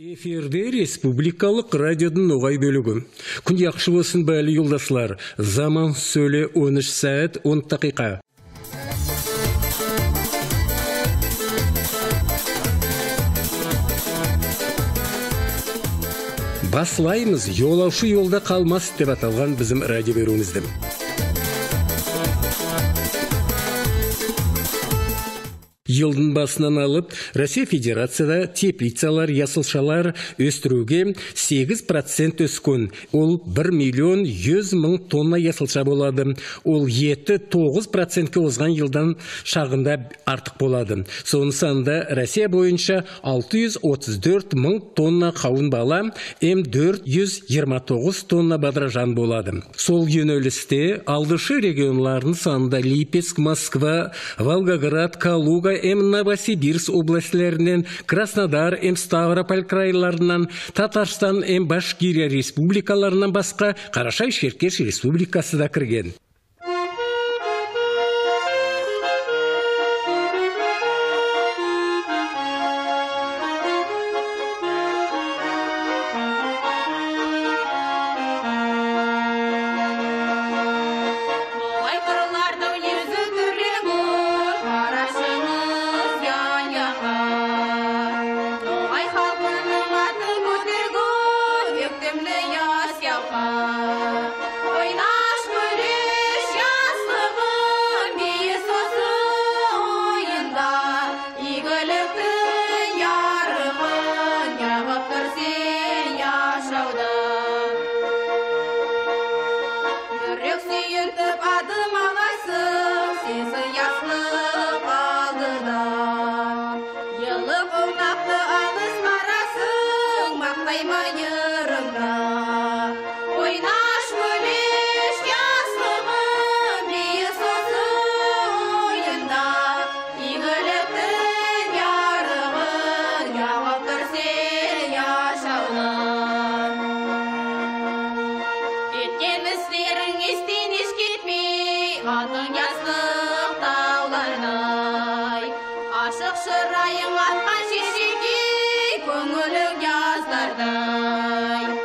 эфирде республикалық радиодың оғай бөлігі. Күн яқшы болсын бәлі юлдашлар заман сөйле 13 сәт 10 дақиқа баслаймыз жолаушы жолда қалмас деп аталған біздің радио беруімізді жылдың басынан алып россия федерацияда теплицалар ясылшалар өстіруге 8 процент өскен. Ол 1 миллион 100 мың тонна ясылша болады. Ол еті 9 процентке озған жылдан шағында артық болады. Соның санында россия бойынша 634 мың тонна қауын бала м 429 тонна бадыражан болады. Сол жөнелісте алдышы регионлардың санында липецк москва волгоград калуга м новосибирск областьлерінен краснодар м ставрополь крайларынан татарстан м башкирия республикаларынан басқа қарашай шеркеш республикасы да кірген. Aşık şırayın atma şişigi, ko'nglim yozdirdi.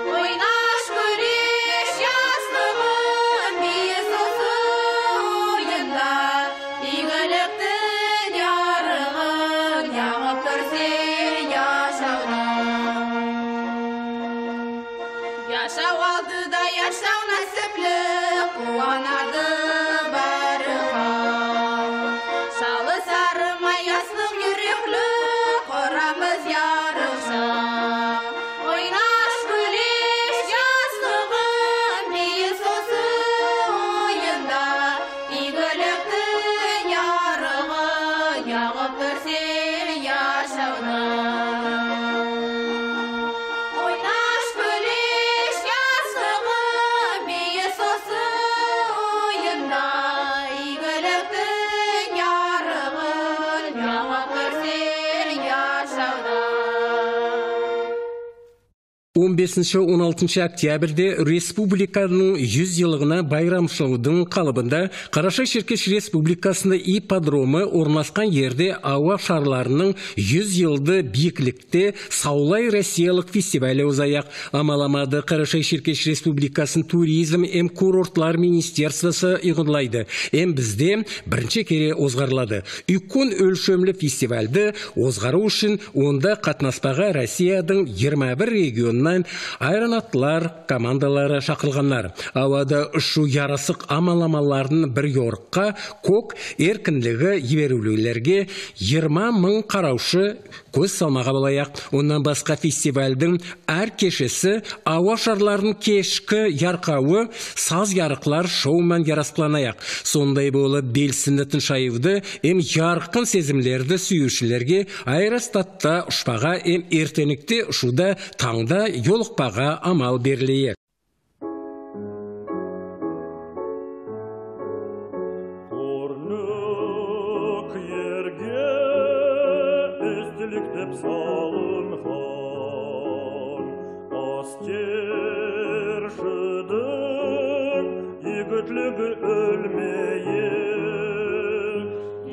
15-16 октябрьде республиканың 100 жылығына байрамшылудың қалыбында Қараша Шеркеш Республикасында ипподромы орналасқан ерде ауа шарларының 100 жылды биіклікте Саулай Россиялық фестивалі ұзаяқ. Амаламады Қарашай Шеркеш Республикасын туризм әм курортлар министерствосы иғынлайды. Әм бізде бірінші кере озғарылады үлкен өлшемлі фестивальді озғару үшін онда қатынаспаға Россиядың 21 регионынан аэронавтлар командалары шақырылғандар ауада ұшу ярасық амаламаларын бір йоркқа кок еркінлігі жіберулерге 20 мың қараушы көз салмаға болайық. Онан басқа фестивальдің әр кешесі ауа шарларын кешкі ярқауы саз ярықлар шоумен ярасқыланаяқ сондай болып белсінді тыншаюды эм ярқын сезімлерді сүйушілерге аэростатта ұшпаға эм ертеңікте ұшуда таңда жолықпаға амал берілейік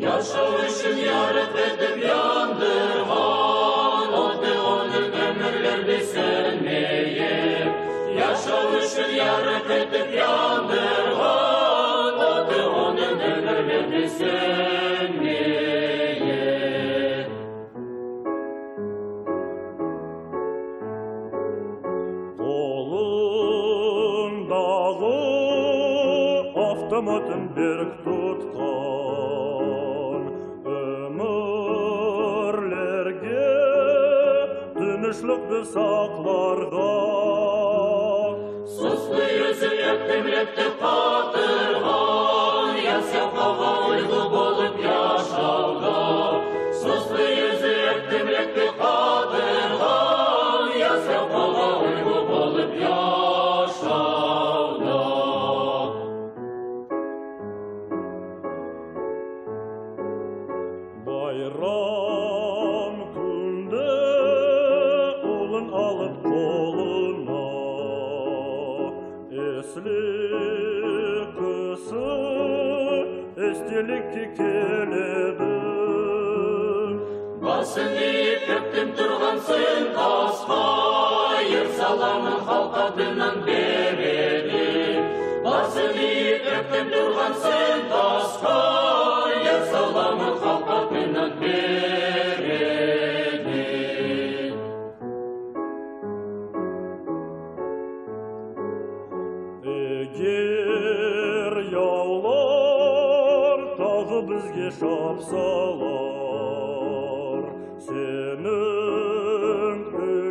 Yaşamışım yarık edip yandırgan, Oldu onun ömürle ömürді сөнмейіп Яшау үшін ярық етіп яндырған Оты оның өмірлерді сөнмейіп Қолындағы автоматын берік тұтқан Beschluckte saklar dag. Så spyr oss i hjertet, brette pater har. Естелікке келеді Басын иіп көктем тұрғансын тасқа Ер саламын халқа береді Басын иіп көктем тұрғансын тасқа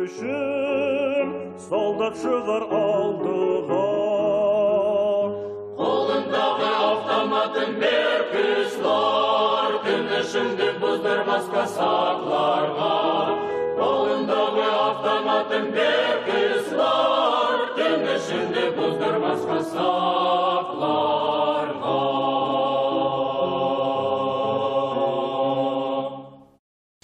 Үшін солдат шығар алдыға Қолындағы автоматын бер Түн ішіңді бұздырмасқа сақларға. Қолындағы автоматын бер Түн ішіңді бұздырмасқа сақларға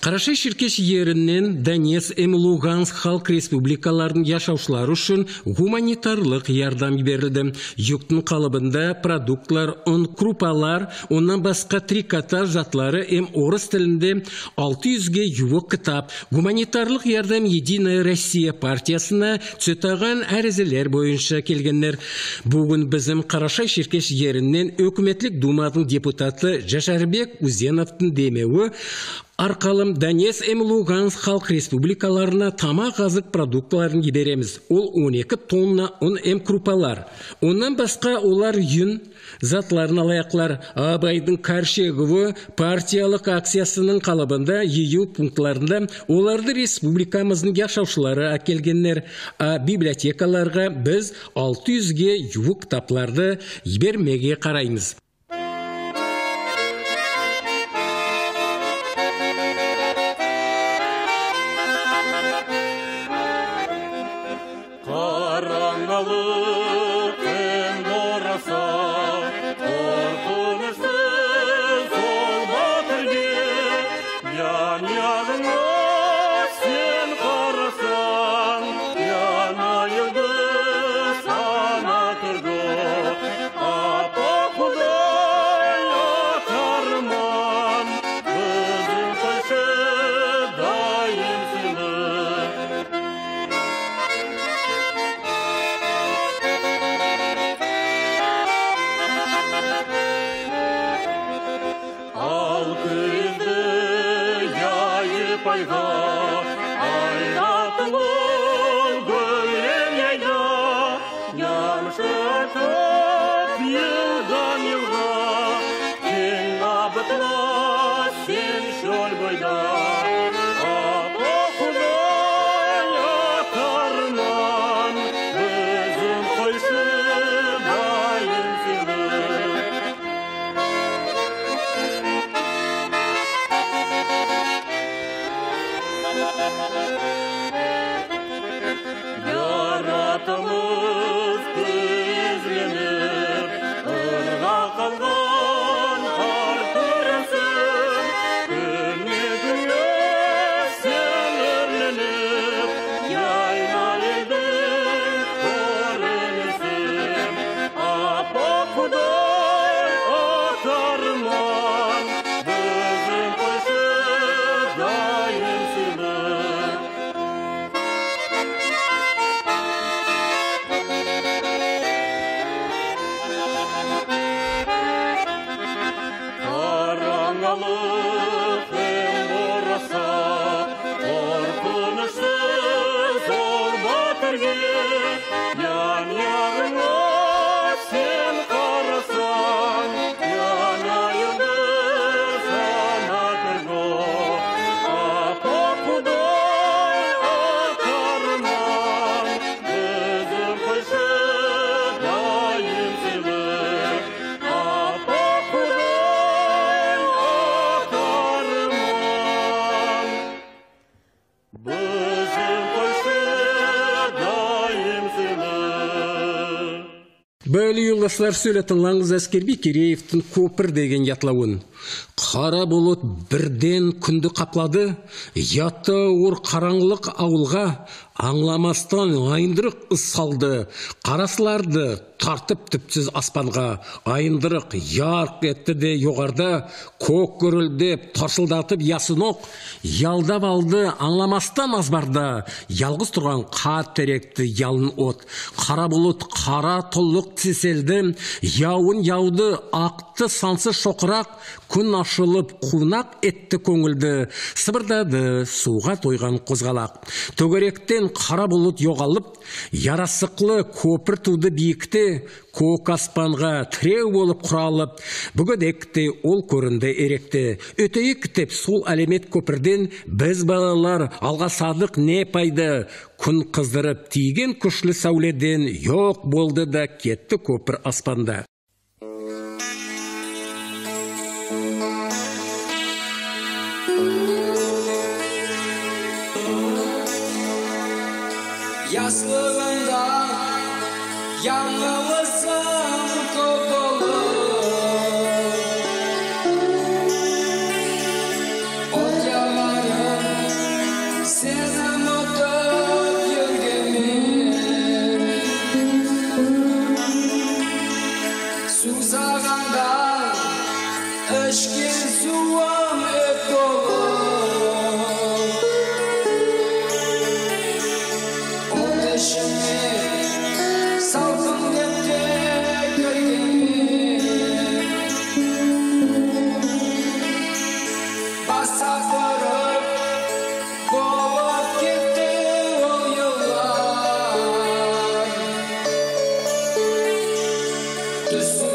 Қараша шіркеш ерінен Донец эм Луганск халк республикаларын яшаушылар үшін гуманитарлық ярдам берілді. Юктың қалыбында продуктлар, ұн крупалар, оннан басқа трикотаж затлары эм орыс тілінде 600-ге юық кітап. Гуманитарлық ярдам Единая Россия партиясына түсетаған әрізелер бойынша келгендер. Бүгін біздің Қараша шіркеш ерінен өкіметлік думадың депутаты Жашарбек Узеновтың демеуі арқалым Донец эм Луганск халық республикаларына тамақ азық продуктыларын жібереміз. Ол 12 тонна ұн эм крупалар. Онан басқа олар юн затларын алаяқлар Абайдың Каршеговы партиялық акциясының қалыбында ЕЮ пунктларында оларды республикамыздың яшаушылары әкелгеннер. А библиотекаларға біз 600-ге юық кітапларды жібермеге қараймыз. Sin șolbăi da Бәлі юлдашлар сөйлетін лаңыз әскерби Киреевтің көпір деген ятлауын. Қара болот бірден күнді қаплады, ятты ор қараңғылық ауылға аңламастан айындырық ыс салды, қарасыларды тартып түпсіз аспанға, айындырық ярқ етті де жоғарда, көк көрілдеп, тарсылдатып ясын оқ, ялдап алды аңламастан азбарда, ялғыз тұрған қар теректі ялын от, қара бұлыт қара тұллық тіселді, яуын яуды ақты сансыз шоқырақ, күн ашылып қунақ етті көңілді, сыбырдады суға тойған қозғалақ. Қара бұлыт жоғалып, ярасықлы көпір туды биікте, көк аспанға тіреу болып құралып, бүгідекте ол көрінді еректі. Өтейік деп сол әлемет көпірден біз балалар алға садық не пайды, күн қыздырып тиген күшлі сәуледен жоқ болды да кетті көпір аспанда. yaşlığında yalnız Listen.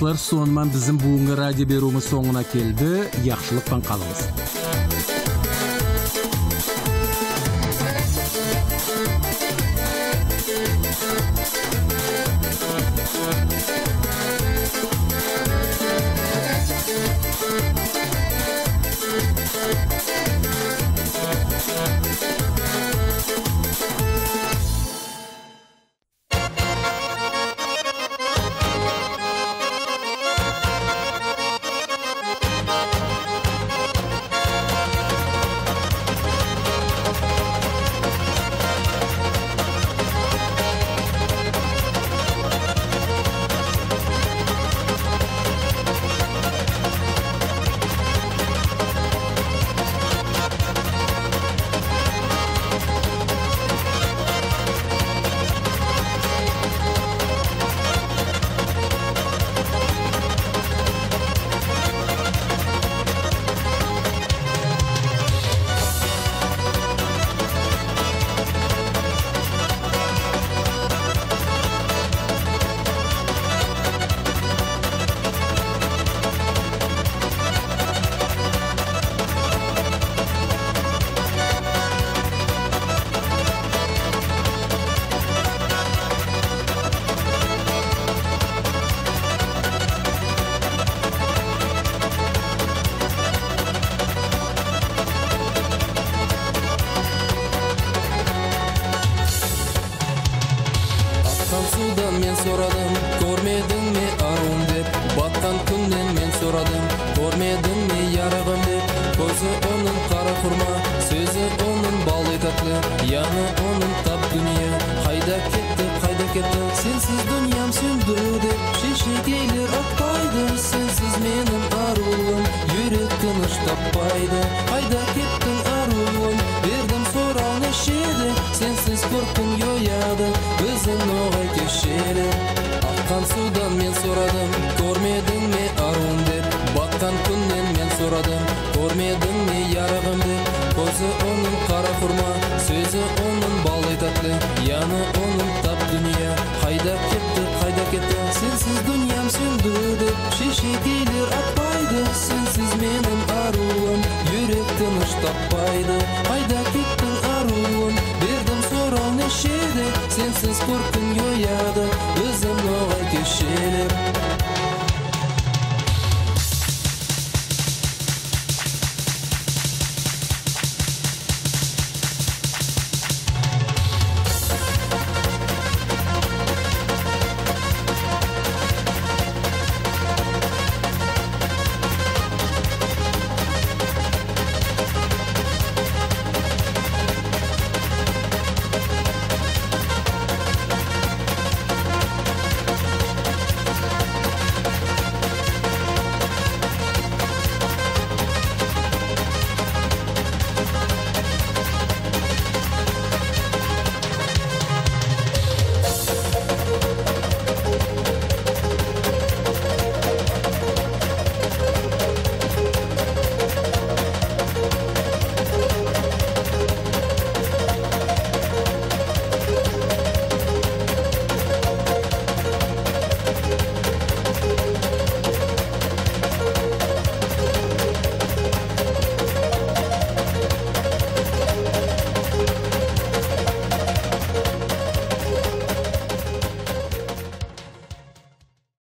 Ұлысылар сонымен біздің бүгінгі радио беруіміз соңына келді. Яқшылықпен қалыңыз. Сұрадым көрмедің ме аруым деп батқан көркім жояды өзің оғай кешеді аққан судан мен сұрадым көрмедің ме аруым деп батқан күннен мен сұрадым көрмедің ме ярығым деп көзі оның қара құрма сөзі оның балдай тәтті яны оның тап дүние қайда кетті қайда кетті сенсіз дүниям сөнді деп шешекейлер атпайды сенсіз менің аруым жүрек тыныш таппайды қайда кеттің аруым sensiz qo'rqimga o'yadi o'zimni g'oyga